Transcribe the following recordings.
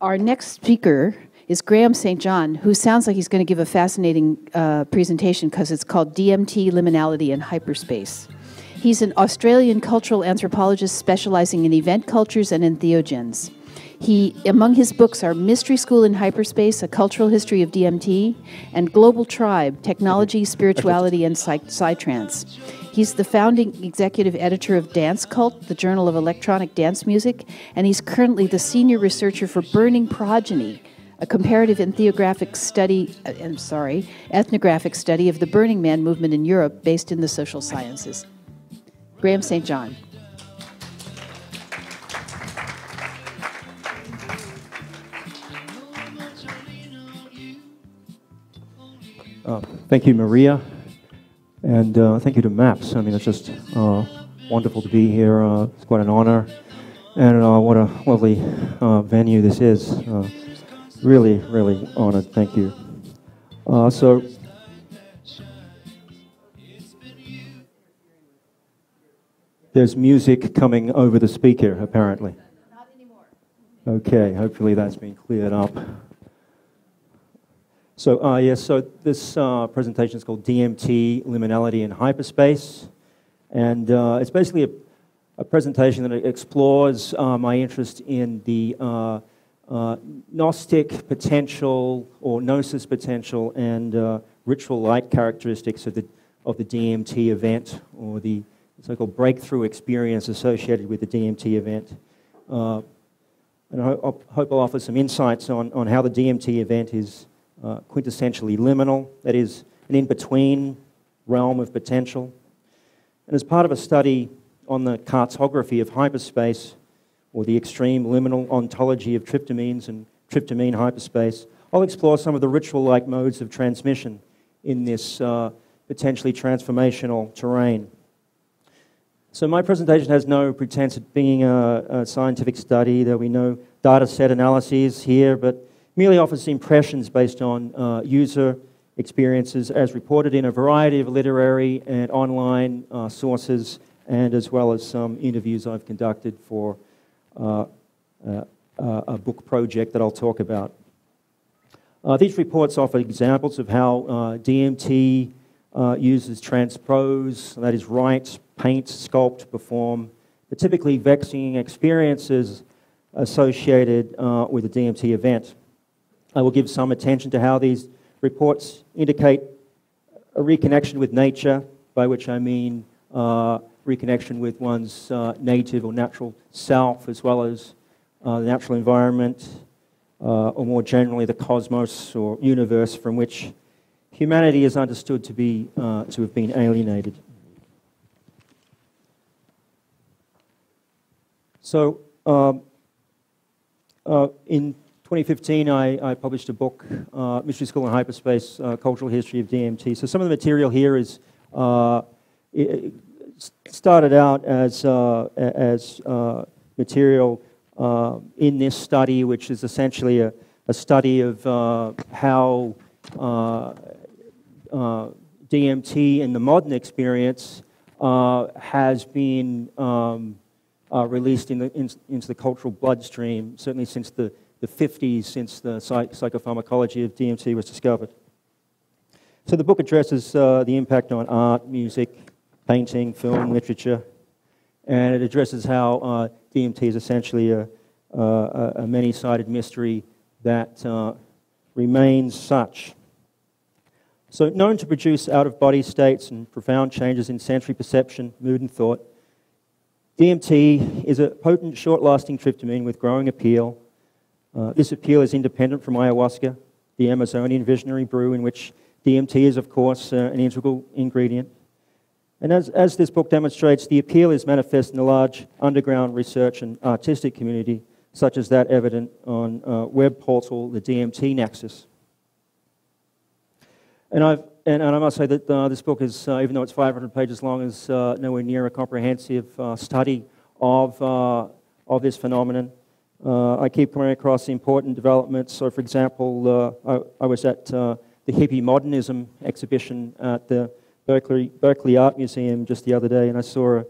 our next speaker is Graham St. John, who sounds like he's going to give a fascinating uh, presentation because it's called DMT, Liminality, and Hyperspace. He's an Australian cultural anthropologist specializing in event cultures and entheogens. He, among his books are Mystery School in Hyperspace, A Cultural History of DMT, and Global Tribe, Technology, Spirituality, and Psytrance. He's the founding executive editor of Dancecult, the Journal of Electronic Dance Music, and he's currently the senior researcher for Burning Progeny, a comparative ethnographic study, uh, I'm sorry, ethnographic study of the Burning Man movement in Europe based in the social sciences. Graham St. John. Uh, thank you, Maria, and uh, thank you to MAPS. I mean, it's just uh, wonderful to be here. Uh, it's quite an honor, and uh, what a lovely uh, venue this is. really, really honored. Thank you. so. There's music coming over the speaker, apparently. Not anymore. Okay, hopefully that's been cleared up. So, uh, yes, so this uh, presentation is called DMT, Liminality in Hyperspace. And uh, it's basically a, a, presentation that explores uh, my interest in the uh, uh, Gnostic potential or Gnosis potential and ritual-like characteristics of the, of the DMT event or the so-called breakthrough experience associated with the DMT event. and I hope I'll offer some insights on, on how the DMT event is uh, quintessentially liminal, that is, an in between realm of potential. And as part of a study on the cartography of hyperspace, or the extreme liminal ontology of tryptamines and tryptamine hyperspace, I'll explore some of the ritual like modes of transmission in this uh, potentially transformational terrain. So, my presentation has no pretense at being a, a scientific study. There'll be no data set analyses here, but merely offers impressions based on uh, user experiences as reported in a variety of literary and online uh, sources, and as well as some interviews I've conducted for uh, uh a book project that I'll talk about. Uh, these reports offer examples of how uh, DMT uses transpose, that is, write, paint, sculpt, perform, the typically vexing experiences associated with a DMT event. I will give some attention to how these reports indicate a reconnection with nature, by which I mean uh, reconnection with one's uh, native or natural self, as well as uh, the natural environment, uh, or more generally, the cosmos or universe from which humanity is understood to, be, uh, to have been alienated. So, um, uh, in 2015, I, I, published a book, uh, Mystery School in Hyperspace, uh, Cultural History of DMT. So some of the material here is uh, started out as, uh, as uh, material uh, in this study, which is essentially a, a study of how DMT in the modern experience has been um, released in the, in, into the cultural bloodstream, certainly since the the 50s since the psych psychopharmacology of DMT was discovered. So the book addresses uh, the impact on art, music, painting, film, literature, and it addresses how uh, DMT is essentially a, a, a many-sided mystery that uh, remains such. So known to produce out-of-body states and profound changes in sensory perception, mood, and thought, DMT is a potent, short-lasting tryptamine with growing appeal uh, this appeal is independent from ayahuasca, the Amazonian visionary brew in which DMT is, of course, uh, an integral ingredient. And as, as this book demonstrates, the appeal is manifest in a large underground research and artistic community, such as that evident on uh, web portal, the DMT Nexus. And, I've, and, and I must say that uh, this book is, uh, even though it's 500 pages long, is uh, nowhere near a comprehensive study of, of this phenomenon. Uh, I keep coming across important developments. So, for example, uh, I, I, was at uh, the Hippie Modernism exhibition at the Berkeley, Berkeley Art Museum just the other day, and I saw a,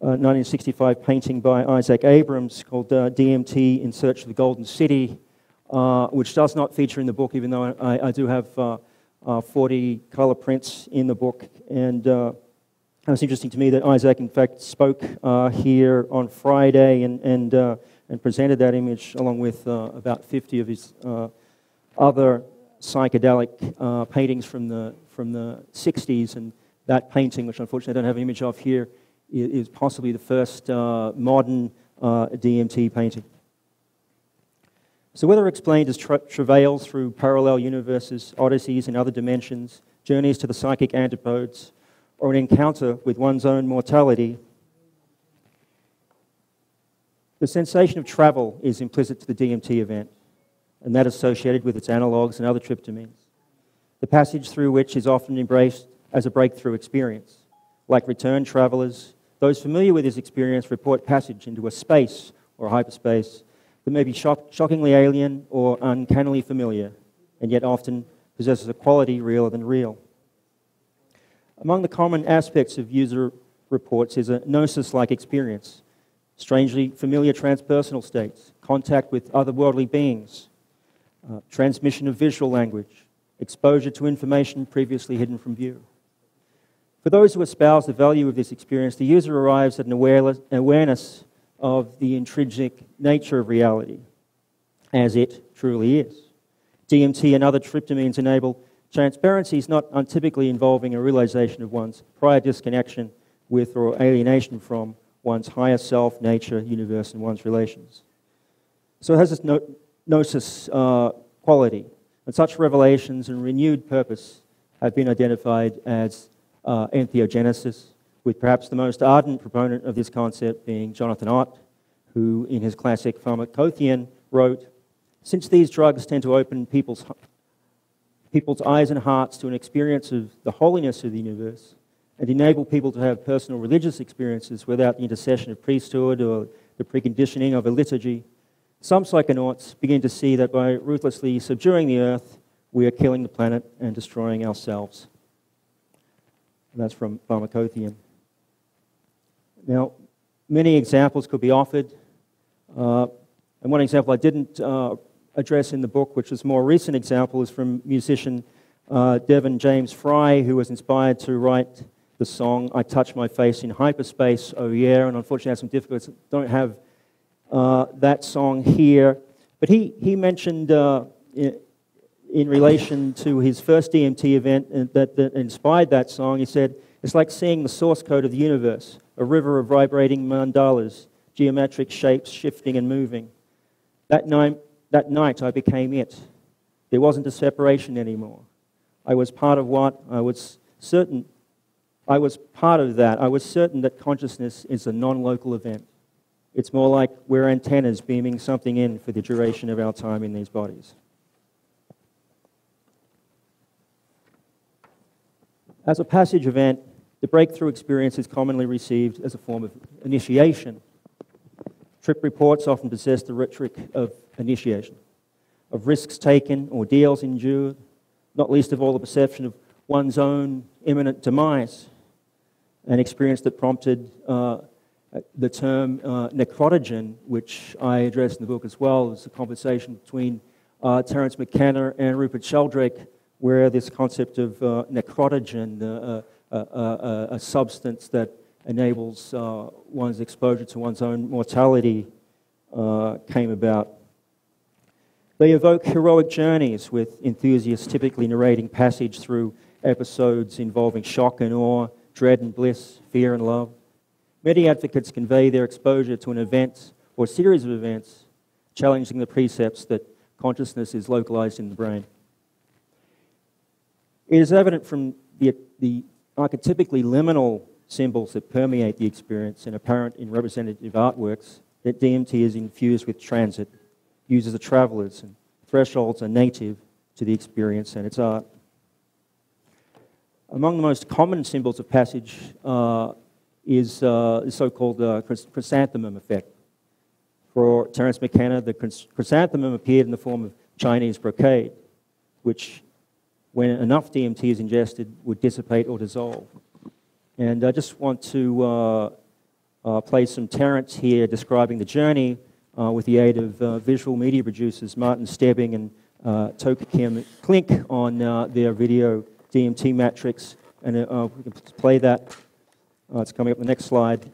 a 1965 painting by Isaac Abrams called uh, DMT in Search of the Golden City, uh, which does not feature in the book, even though I, I do have uh, uh, 40 color prints in the book. And it was interesting to me that Isaac, in fact, spoke here on Friday and, and, and presented that image along with uh, about 50 of his uh, other psychedelic uh, paintings from the, from the 60s. And that painting, which unfortunately I don't have an image of here, is possibly the first modern DMT painting. So, whether explained as tra- travails through parallel universes, odysseys in other dimensions, journeys to the psychic antipodes, or an encounter with one's own mortality, the sensation of travel is implicit to the DMT event, and that associated with its analogues and other tryptamines, the passage through which is often embraced as a breakthrough experience. Like return travelers, those familiar with this experience report passage into a space or hyperspace that may be shock, shockingly alien or uncannily familiar, and yet often possesses a quality realer than real. Among the common aspects of user reports is a gnosis like experience, strangely familiar transpersonal states, contact with otherworldly beings, uh, transmission of visual language, exposure to information previously hidden from view. For those who espouse the value of this experience, the user arrives at an awareness of the intrinsic nature of reality, as it truly is. DMT and other tryptamines enable transparencies not untypically involving a realization of one's prior disconnection with or alienation from one's higher self, nature, universe, and one's relations. So it has this no, gnosis uh, quality, and such revelations and renewed purpose have been identified as uh, entheogenesis, with perhaps the most ardent proponent of this concept being Jonathan Ott, who in his classic Pharmacotheon wrote, Since these drugs tend to open people's, people's eyes and hearts to an experience of the holiness of the universe, and enable people to have personal religious experiences without the intercession of priesthood or the preconditioning of a liturgy, some psychonauts begin to see that by ruthlessly subduing the earth, we are killing the planet and destroying ourselves. And that's from Pharmacotheon. Now, many examples could be offered. Uh, and one example I didn't uh, address in the book, which is a more recent example, is from musician uh, Devin James Fry, who was inspired to write the song I Touch My Face in Hyperspace, Oh Yeah, and unfortunately I have some difficulties, don't have uh, that song here. But he, he mentioned uh, in, in, relation to his first DMT event uh, that, that inspired that song, he said, it's like seeing the source code of the universe, a river of vibrating mandalas, geometric shapes shifting and moving. That night, that night I became it. There wasn't a separation anymore. I was part of what I was certain. I was part of that. I was certain that consciousness is a non local event. It's more like we're antennas beaming something in for the duration of our time in these bodies. As a passage event, the breakthrough experience is commonly received as a form of initiation. Trip reports often possess the rhetoric of initiation, of risks taken, ordeals endured, not least of all the perception of one's own imminent demise, an experience that prompted uh, the term uh, necrotogen, which I address in the book as well. It's a conversation between uh, Terence McKenna and Rupert Sheldrake, where this concept of uh, necrotogen, uh, a, a, substance that enables uh, one's exposure to one's own mortality uh, came about. They evoke heroic journeys with enthusiasts typically narrating passage through episodes involving shock and awe, dread and bliss, fear and love. Many advocates convey their exposure to an event or series of events, challenging the precepts that consciousness is localized in the brain. It is evident from the, the archetypically liminal symbols that permeate the experience and apparent in representative artworks that DMT is infused with transit, uses of travelers, and thresholds are native to the experience and its art. Among the most common symbols of passage uh, is uh, the so called uh, chrysanthemum effect. For Terence McKenna, the chrysanthemum appeared in the form of Chinese brocade, which when enough DMT is ingested, would dissipate or dissolve. And I just want to uh, uh, play some Terence here describing the journey with the aid of visual media producers Martin Stebbing and uh, Toka Kim Klink on uh, their video DMT matrix. And uh, we can play that. Uh, it's coming up the next slide.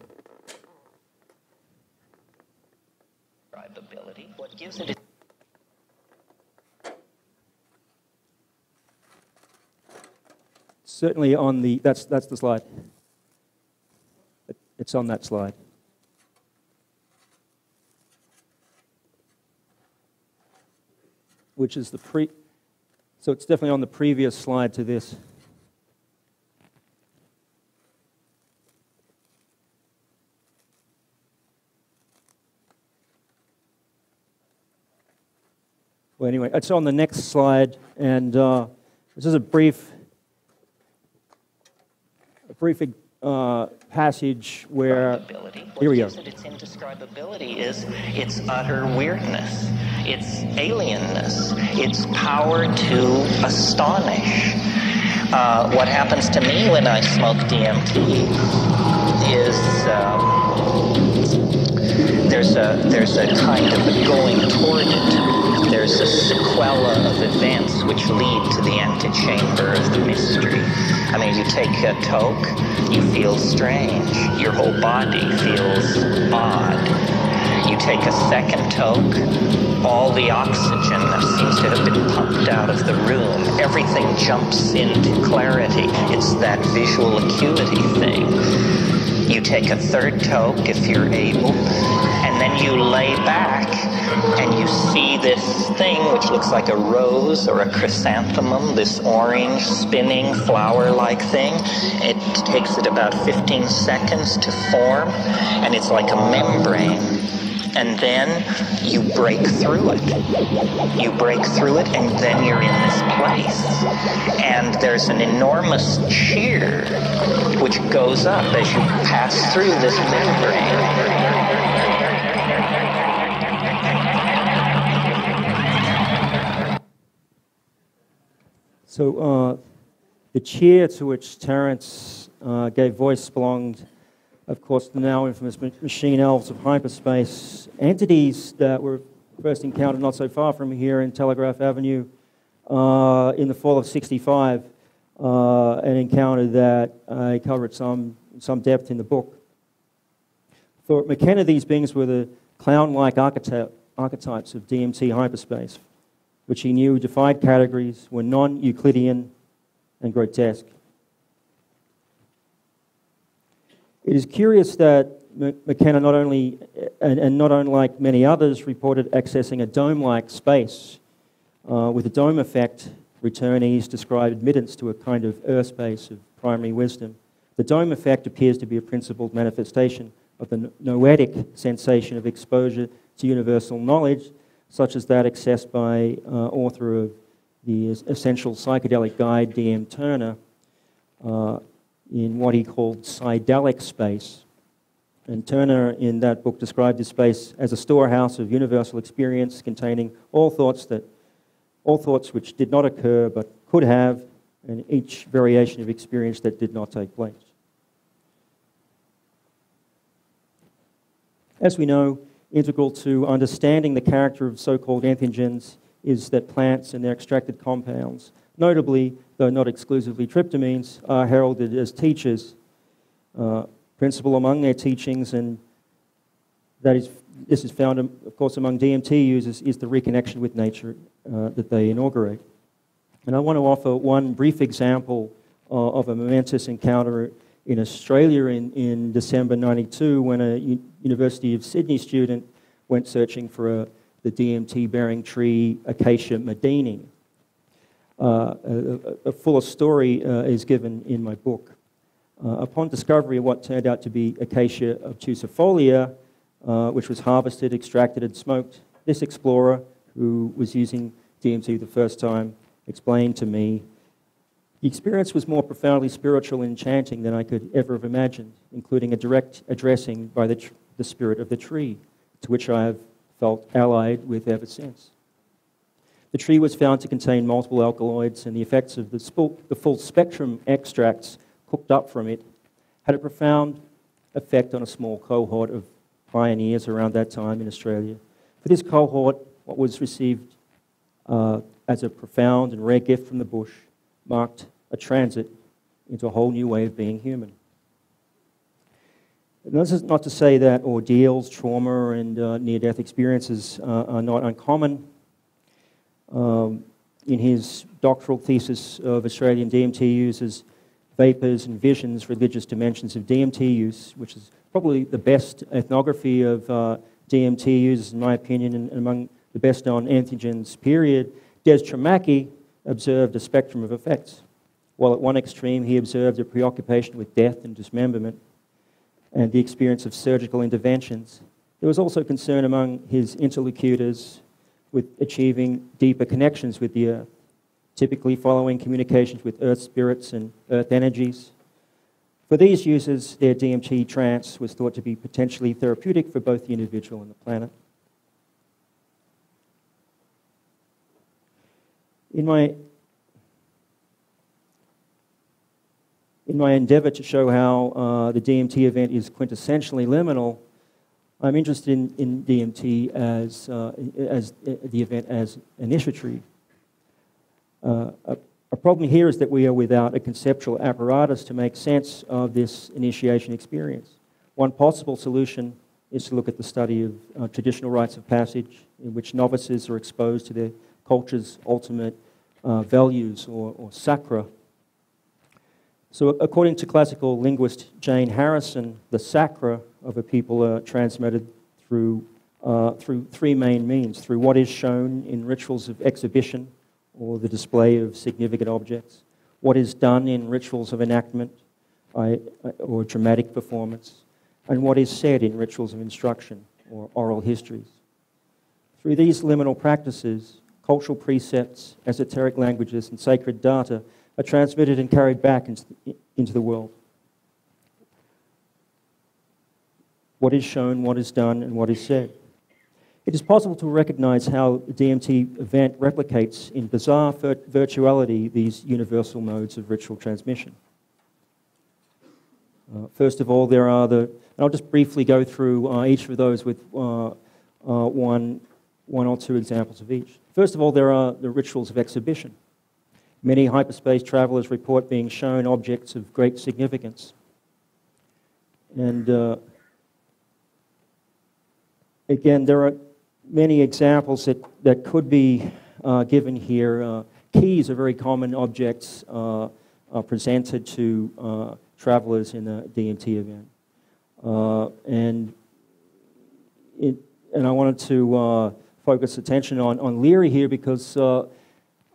What gives it certainly on the that's that's the slide. It's on that slide. Which is the pre so it's definitely on the previous slide to this. Well, anyway, it's on the next slide, and uh, this is a brief, a brief uh, passage where here we go. It its indescribability is its utter weirdness, its alienness, its power to astonish. Uh, what happens to me when I smoke DMT is um, there's a there's a kind of a going toward it there's a sequela of events which lead to the antechamber of the mystery. I mean, you take a toke, you feel strange. Your whole body feels odd. You take a second toke, all the oxygen that seems to have been pumped out of the room, everything jumps into clarity. It's that visual acuity thing. You take a third toke if you're able, and then you lay back and you see this thing which looks like a rose or a chrysanthemum, this orange spinning flower like thing. It takes it about 15 seconds to form, and it's like a membrane. And then you break through it. You break through it, and then you're in this place. And there's an enormous cheer which goes up as you pass through this membrane. So uh, the cheer to which Terence uh, gave voice belonged, of course, the now infamous machine elves of hyperspace, entities that were first encountered not so far from here in Telegraph Avenue uh, in the fall of 65, uh, an encounter that I covered some, some depth in the book. For McKenna, these beings were the clown-like archetypes of DMT hyperspace which he knew defied categories, were non Euclidean and grotesque. It is curious that McKenna not only, and, and not unlike many others, reported accessing a dome like space. Uh, with the dome effect, returnees describe admittance to a kind of earth space of primary wisdom. The dome effect appears to be a principled manifestation of the noetic sensation of exposure to universal knowledge such as that accessed by uh, author of the Essential Psychedelic Guide, D.M. Turner, uh, in what he called psydelic space. And Turner, in that book, described this space as a storehouse of universal experience containing all thoughts that all thoughts which did not occur but could have, and each variation of experience that did not take place. As we know, integral to understanding the character of so-called entheogens is that plants and their extracted compounds, notably, though not exclusively tryptamines, are heralded as teachers. Uh, principal among their teachings, and that is, this is found, of course, among DMT users, is the reconnection with nature uh, that they inaugurate. And I want to offer one brief example uh, of a momentous encounter in Australia in, in December 92 when a U- University of Sydney student went searching for a, the DMT bearing tree Acacia maidenii. Uh, a, a, fuller story uh, is given in my book. Uh, upon discovery of what turned out to be Acacia obtusifolia, which was harvested, extracted, and smoked, this explorer, who was using DMT the first time, explained to me the experience was more profoundly spiritual and enchanting than I could ever have imagined, including a direct addressing by the, the spirit of the tree, to which I have felt allied with ever since. The tree was found to contain multiple alkaloids, and the effects of the, the full spectrum extracts cooked up from it had a profound effect on a small cohort of pioneers around that time in Australia For this cohort, what was received uh, as a profound and rare gift from the bush marked a transit into a whole new way of being human. This is not to say that ordeals, trauma, and uh, near death experiences uh, are not uncommon. Um, in his doctoral thesis of Australian DMT users, vapors and visions, religious dimensions of DMT use, which is probably the best ethnography of uh, DMT use, in my opinion, and among the best known entheogens, period. Des observed a spectrum of effects. While at one extreme he observed a preoccupation with death and dismemberment and the experience of surgical interventions, there was also concern among his interlocutors with achieving deeper connections with the earth, typically following communications with earth spirits and earth energies. For these users, their DMT trance was thought to be potentially therapeutic for both the individual and the planet. In my, in my endeavor to show how uh, the DMT event is quintessentially liminal, I'm interested in, in DMT as, uh, as the event as initiatory. Uh, a, a problem here is that we are without a conceptual apparatus to make sense of this initiation experience. One possible solution is to look at the study of uh, traditional rites of passage, in which novices are exposed to their culture's ultimate uh, values or, or sacra. So, according to classical linguist Jane Harrison, the sacra of a people are transmitted through, uh, through three main means through what is shown in rituals of exhibition or the display of significant objects, what is done in rituals of enactment or dramatic performance, and what is said in rituals of instruction or oral histories. Through these liminal practices, cultural precepts, esoteric languages, and sacred data are transmitted and carried back into the, world. What is shown, what is done, and what is said. It is possible to recognize how the DMT event replicates in bizarre virtuality these universal modes of ritual transmission. Uh, first of all, there are the, and I'll just briefly go through uh, each of those with uh, uh one, one or two examples of each. First of all, there are the rituals of exhibition. Many hyperspace travelers report being shown objects of great significance. And uh, again, there are many examples that, that could be uh, given here. Uh, keys are very common objects uh, presented to uh, travelers in a DMT event. Uh, and, it, and I wanted to focus attention on, on Leary here because uh,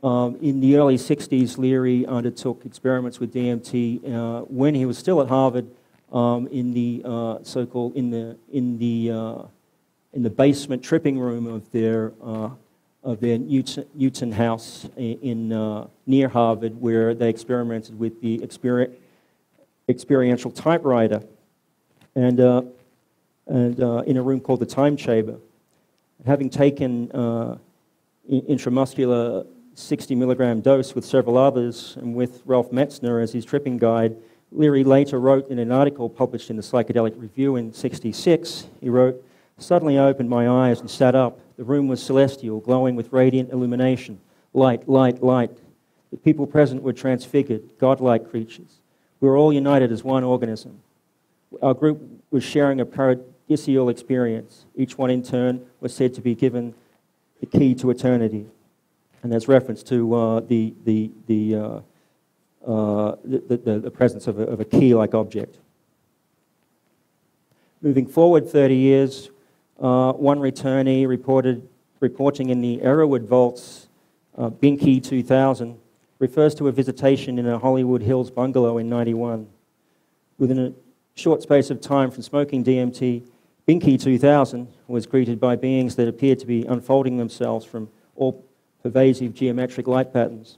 um, in the early 60s, Leary undertook experiments with DMT uh, when he was still at Harvard um, in the uh, so-called in the in the uh, in the basement tripping room of their uh, of their Newton, Newton house in uh, near Harvard, where they experimented with the exper experiential typewriter, and and in a room called the time chamber. Having taken uh, intramuscular 60 milligram dose with several others and with Ralph Metzner as his tripping guide, Leary later wrote in an article published in the Psychedelic Review in 66, he wrote, Suddenly I opened my eyes and sat up. The room was celestial, glowing with radiant illumination. Light, light, light. The people present were transfigured, godlike creatures. We were all united as one organism. Our group was sharing a parad Isiel experience. Each one in turn was said to be given the key to eternity. And there's reference to uh, the, the, the, uh, uh, the, the, the, presence of a, of a key like object. Moving forward 30 years, uh, one returnee reported, reporting in the Erowid Vaults, uh, Binky 2000, refers to a visitation in a Hollywood Hills bungalow in 91. Within a short space of time from smoking DMT, Binky 2000 was greeted by beings that appeared to be unfolding themselves from all pervasive geometric light patterns.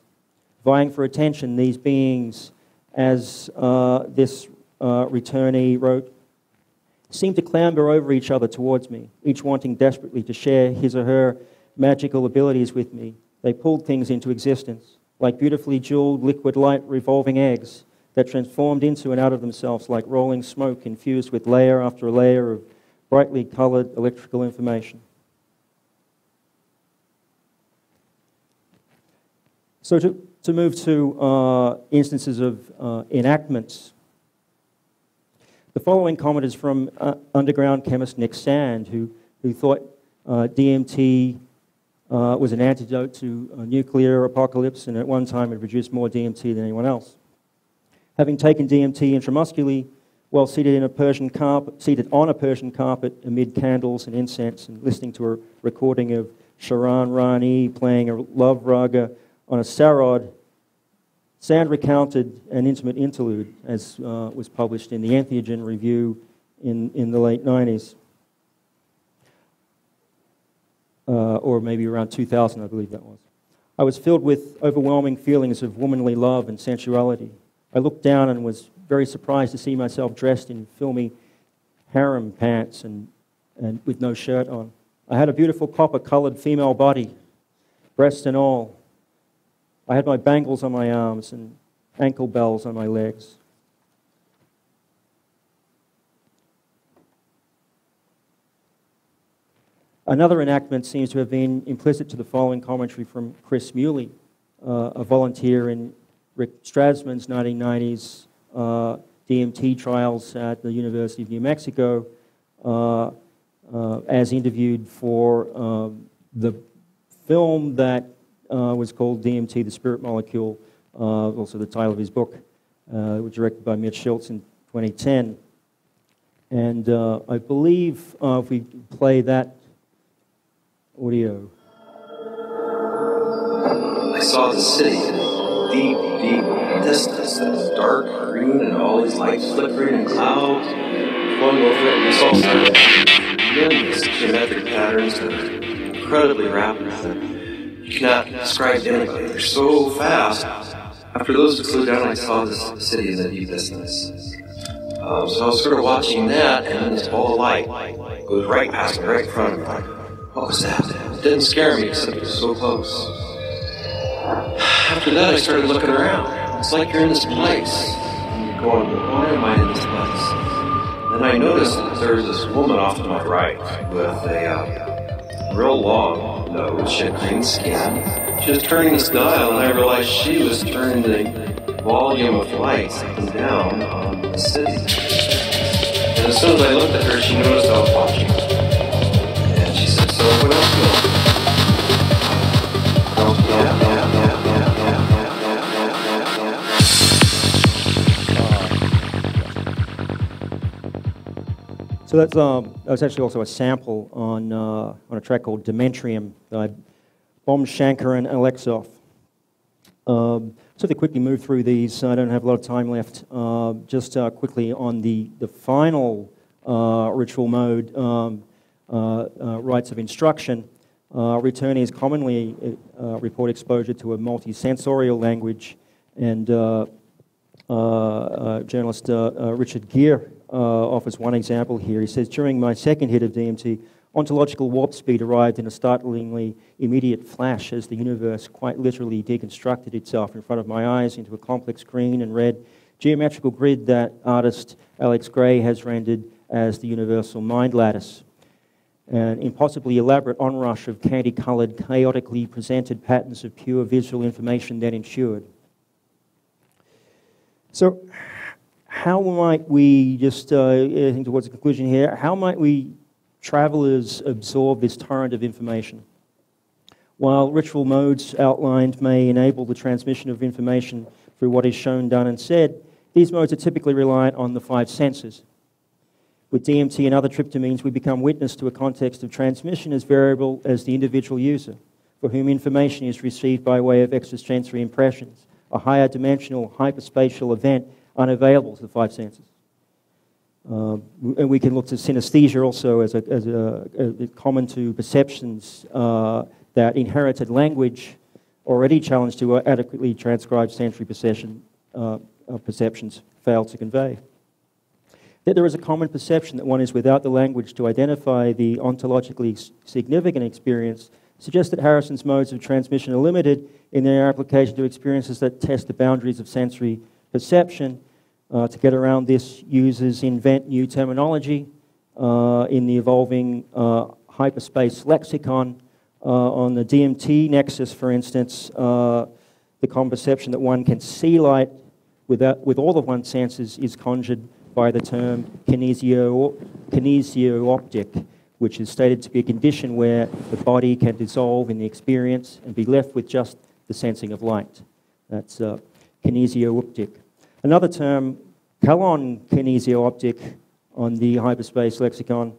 Vying for attention, these beings, as uh, this uh, returnee wrote, seemed to clamber over each other towards me, each wanting desperately to share his or her magical abilities with me. They pulled things into existence, like beautifully jeweled liquid light revolving eggs that transformed into and out of themselves like rolling smoke infused with layer after layer of brightly colored electrical information. So to, to move to uh, instances of uh, enactments, the following comment is from uh, underground chemist Nick Sand, who, who thought uh, DMT uh, was an antidote to a nuclear apocalypse and at one time had produced more DMT than anyone else. Having taken DMT intramuscularly while seated, in a Persian carpet, seated on a Persian carpet amid candles and incense and listening to a recording of Sharan Rani playing a love raga on a sarod, Sand recounted an intimate interlude as uh, was published in the Entheogen Review in, in the late 90s. Uh, or maybe around 2000, I believe that was. I was filled with overwhelming feelings of womanly love and sensuality. I looked down and was very surprised to see myself dressed in filmy harem pants and, and with no shirt on. I had a beautiful copper colored female body, breast and all. I had my bangles on my arms and ankle bells on my legs. Another enactment seems to have been implicit to the following commentary from Chris Muley, uh, a volunteer in Rick Strassman's 1990s uh, DMT trials at the University of New Mexico, uh, uh, as interviewed for um, the film that uh, was called DMT, The Spirit Molecule, uh, also the title of his book, uh, was directed by Mitch Schultz in 2010. And uh, I believe if we play that audio. I saw the city deep, deep distance dark green and all these lights flickering and clouds flowing over it. And we saw tremendous geometric patterns that are incredibly rapid you cannot describe to anybody. They're so fast. After those would slow down, I saw this city in the deep distance. Um, so I was sort of watching that, and this ball of light goes right past me, right in front of me. Like, what was that? It didn't scare me, except it was so close. After that, I started looking around. It's like you're in this place. And you're going, why am I in this place? And I noticed that there was this woman off to my right with a uh, real long nose, she had green skin. She was turning this dial, and I realized she was turning the volume of lights up and down on the city. And as soon as I looked at her, she noticed I was watching. Her. And she said, So that's, um, that was actually also a sample on, uh, on a track called Dementrium by Bom Shankar and Alexov. Um, so to quickly move through these, I don't have a lot of time left. Uh, just uh, quickly on the, the final uh, ritual mode, um, uh, uh, rites of instruction. returnees commonly report exposure to a multisensorial language, and journalist Richard Gehr Uh, offers one example here. He says, During my second hit of DMT, ontological warp speed arrived in a startlingly immediate flash as the universe quite literally deconstructed itself in front of my eyes into a complex green and red geometrical grid that artist Alex Grey has rendered as the universal mind lattice. An impossibly elaborate onrush of candy colored, chaotically presented patterns of pure visual information that ensued. So, how might we, just uh, heading towards the conclusion here, how might we travelers absorb this torrent of information? While ritual modes outlined may enable the transmission of information through what is shown, done, and said, these modes are typically reliant on the five senses. With DMT and other tryptamines, we become witness to a context of transmission as variable as the individual user, for whom information is received by way of extrasensory impressions, a higher dimensional hyperspatial event unavailable to the five senses. Uh, and we can look to synesthesia also as, a, as a, a common to perceptions uh, that inherited language already challenged to adequately transcribe sensory perception, uh, perceptions fail to convey. That there is a common perception that one is without the language to identify the ontologically significant experience suggests that Harrison's modes of transmission are limited in their application to experiences that test the boundaries of sensory perception. Uh, to get around this, users invent new terminology uh, in the evolving uh, hyperspace lexicon. Uh, on the DMT nexus, for instance, uh, the common perception that one can see light without, with all of one's senses is conjured by the term kinesio, kinesio-optic, which is stated to be a condition where the body can dissolve in the experience and be left with just the sensing of light. That's uh, kinesio-optic. Another term, kalon kinesio-optic, on the hyperspace lexicon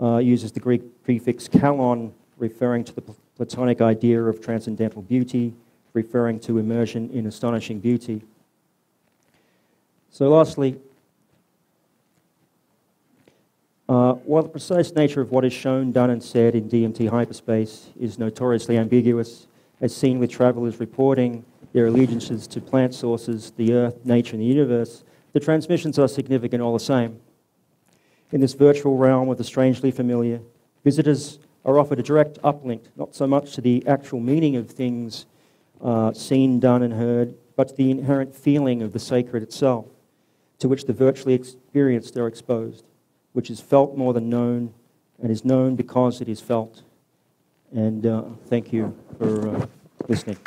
uh, uses the Greek prefix kalon, referring to the Platonic idea of transcendental beauty, referring to immersion in astonishing beauty. So, lastly, uh, while the precise nature of what is shown, done, and said in DMT hyperspace is notoriously ambiguous, as seen with travelers reporting their allegiances to plant sources, the earth, nature, and the universe, the transmissions are significant all the same. In this virtual realm of the strangely familiar, visitors are offered a direct uplink, not so much to the actual meaning of things uh, seen, done, and heard, but to the inherent feeling of the sacred itself, to which the virtually experienced are exposed, which is felt more than known, and is known because it is felt. And uh, thank you for uh, listening.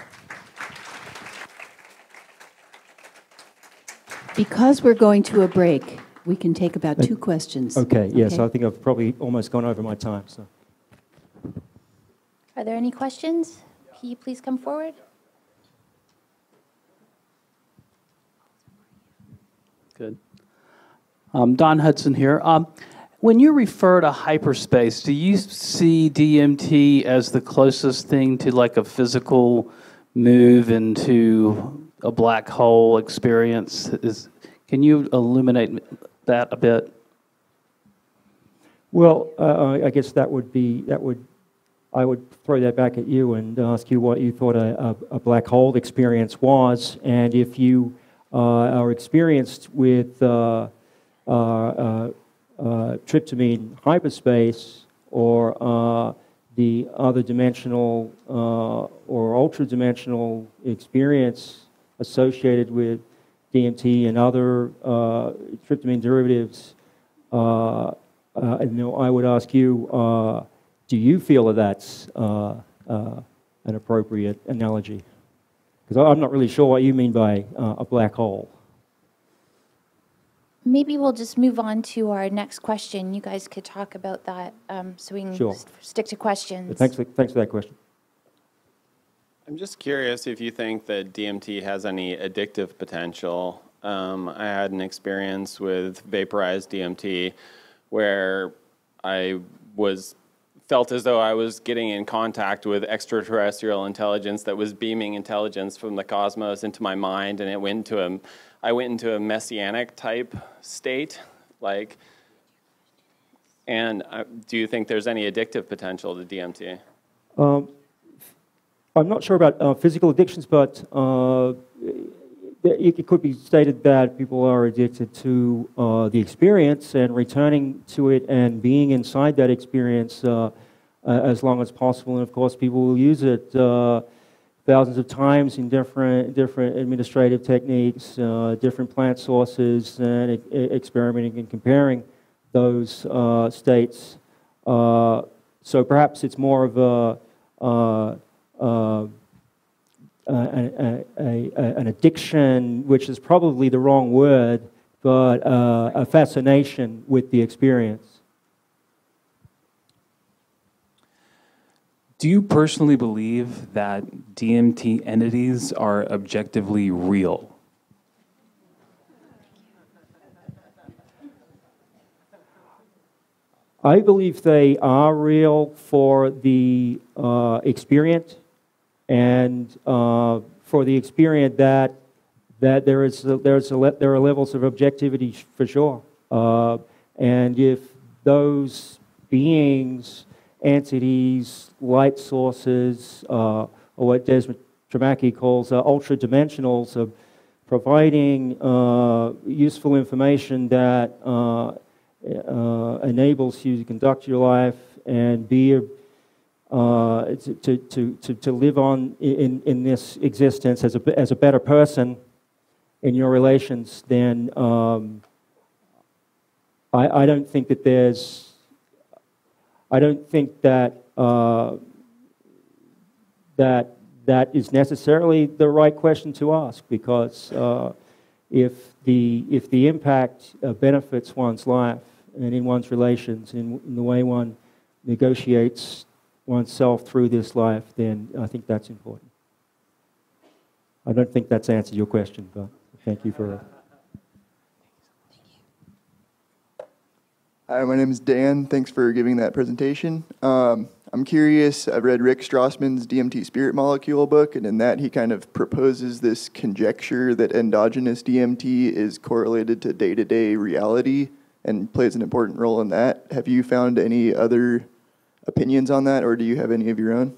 Because we're going to a break, we can take about two questions. Okay, yes, Okay. I think I've probably almost gone over my time. So. Are there any questions? Can you please come forward? Good. Um, Don Hudson here. Um, when you refer to hyperspace, do you see DMT as the closest thing to like a physical move into a black hole experience? Is, can you illuminate that a bit? Well, uh, I guess that would be that would I would throw that back at you and ask you what you thought a, a, black hole experience was, and if you uh, are experienced with uh, uh, uh, uh, tryptamine hyperspace or the other dimensional or ultra dimensional experience associated with DMT and other uh, tryptamine derivatives. Uh, uh, you know, I would ask you, uh, do you feel that that's uh, uh, an appropriate analogy? Because I'm not really sure what you mean by uh, a black hole. Maybe we'll just move on to our next question. You guys could talk about that um, so we can Sure. s- stick to questions. But thanks, for, thanks for that question. I'm just curious if you think that DMT has any addictive potential. Um, I had an experience with vaporized DMT where I was felt as though I was getting in contact with extraterrestrial intelligence that was beaming intelligence from the cosmos into my mind, and it went into a, I went into a messianic type state, like. And uh, do you think there's any addictive potential to DMT? Um, I'm not sure about uh, physical addictions, but uh, it, it could be stated that people are addicted to uh, the experience and returning to it and being inside that experience uh, as long as possible. And of course, people will use it uh, thousands of times in different different administrative techniques, uh, different plant sources, and experimenting and comparing those states. So perhaps it's more of a uh, a, a, a, an addiction, which is probably the wrong word, but uh, a fascination with the experience. Do you personally believe that DMT entities are objectively real? I believe they are real for the uh, experience and uh, for the experience that that there is a le- there are levels of objectivity for sure. Uh, and if those beings, entities, light sources, uh, or what Desmond Tramacchi calls uh, ultra dimensionals, are providing uh, useful information that uh, enables you to conduct your life and be a, uh, to, to, to, to live on in, in this existence as a, as a better person in your relations, then um, I, I don't think that there's, I don't think that, uh, that that is necessarily the right question to ask because uh, if, the, if the impact uh, benefits one's life and in one's relations, in, in the way one negotiates oneself through this life, then I think that's important. I don't think that's answered your question, but thank you for. Hi, my name is Dan. Thanks for giving that presentation. Um, I'm curious, I've read Rick Strassman's DMT spirit molecule book, and in that he kind of proposes this conjecture that endogenous DMT is correlated to day to day reality and plays an important role in that. Have you found any other opinions on that, or do you have any of your own?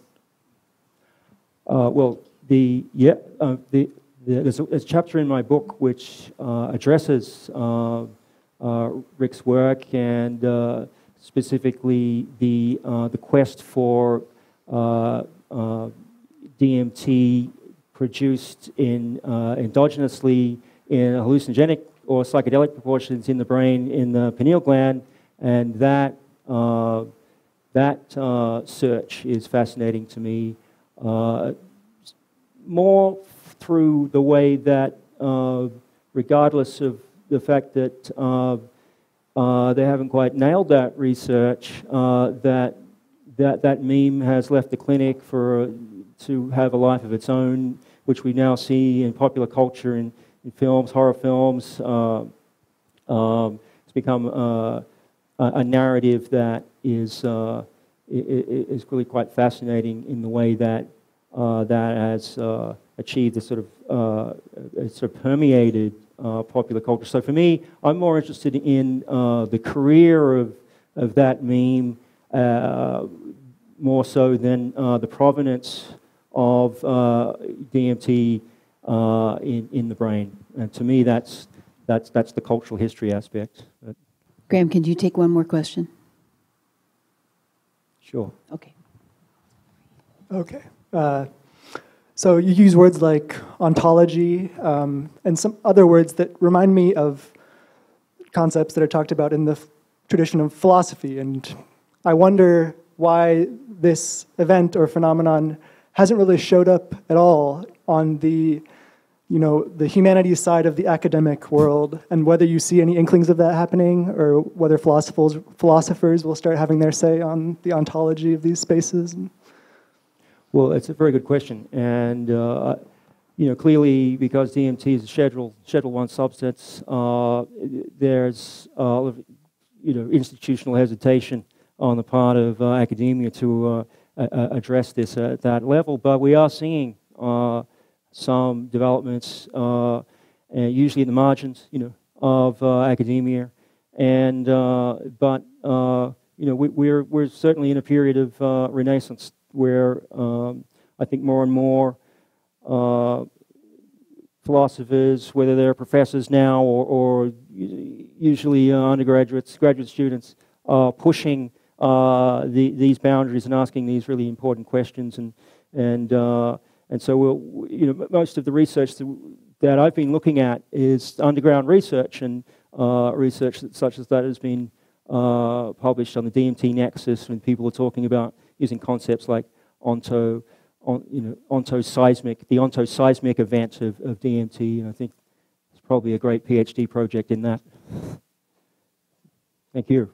Uh, well, the, yeah, uh, the, the, there's, a, there's, a, chapter in my book which uh, addresses uh, uh, Rick's work and uh, specifically the, the quest for DMT produced in endogenously in hallucinogenic or psychedelic proportions in the brain in the pineal gland, and that that uh, search is fascinating to me, uh, more through the way that, uh, regardless of the fact that uh, uh, they haven't quite nailed that research, uh, that, that that meme has left the clinic for to have a life of its own, which we now see in popular culture, in, in films, horror films. Um, it's become a, narrative that is uh, is really quite fascinating in the way that uh, that has uh, achieved this sort of uh, sort of permeated uh, popular culture. So for me, I'm more interested in uh, the career of of that meme more so than the provenance of DMT in in the brain. And to me, that's that's that's the cultural history aspect. Graham, can you take one more question? Sure. Okay. Okay. Uh, so you use words like ontology um, and some other words that remind me of concepts that are talked about in the tradition of philosophy. And I wonder why this event or phenomenon hasn't really showed up at all on the you know, the humanities side of the academic world, and whether you see any inklings of that happening, or whether philosophers philosophers will start having their say on the ontology of these spaces. Well, it's a very good question, and uh, you know, clearly because DMT is a Schedule Schedule One substance, uh, there's uh, you know institutional hesitation on the part of uh, academia to uh, address this at that level, but we are seeing uh, some developments, uh, usually in the margins, you know, of uh, academia. And uh, but you know, we, we're we're certainly in a period of renaissance where um, I think more and more philosophers, whether they're professors now or, or usually uh, undergraduates, graduate students, are pushing uh, the, these boundaries and asking these really important questions. And, and uh, and so, we'll, you know, most of the research that I've been looking at is underground research, and uh, research that, such as that has been uh, published on the DMT nexus, when people are talking about using concepts like onto, on, you know, ontoseismic, the ontoseismic event of, of DMT. And I think it's probably a great PhD project in that. Thank you.